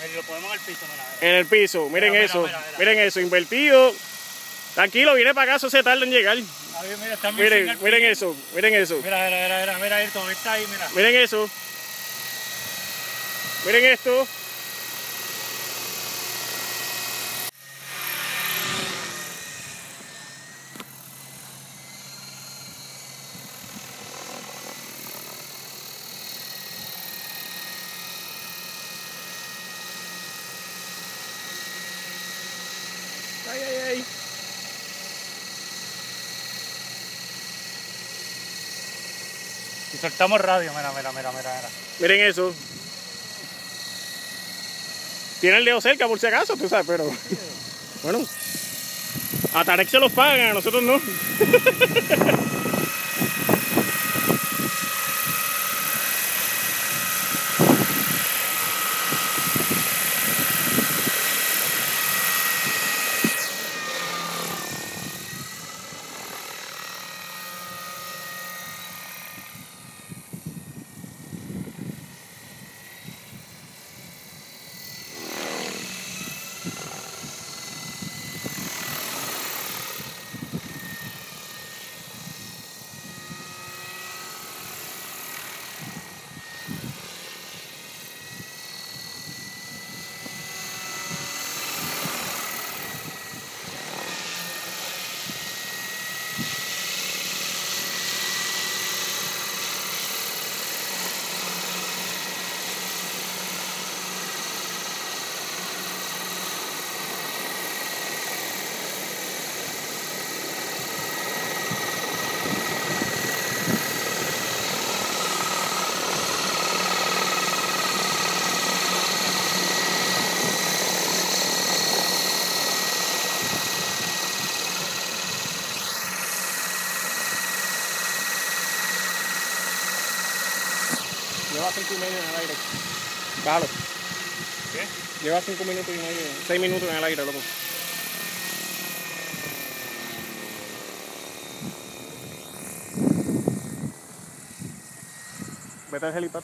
Mira, lo ponemos en el piso, mira. En el piso, miren Mira, mira, eso, mira, mira. miren eso, invertido. Tranquilo, viene para acá, eso se tarda en llegar. Ver, mira, está Miren, miren eso, miren eso, Mira, mira, mira, mira, mira, Ayrton, está ahí, mira. miren eso. Miren esto. Y soltamos radio, mira, mira, mira, mira, mira. Miren eso. Tiene el dedo cerca por si acaso, tú sabes, pero. Bueno. A Tarek se los pagan, a nosotros no. Lleva cinco y medio en el aire. Bájalo. ¿Qué? Lleva cinco minutos y medio, seis minutos en el aire, loco. Vete al helipad.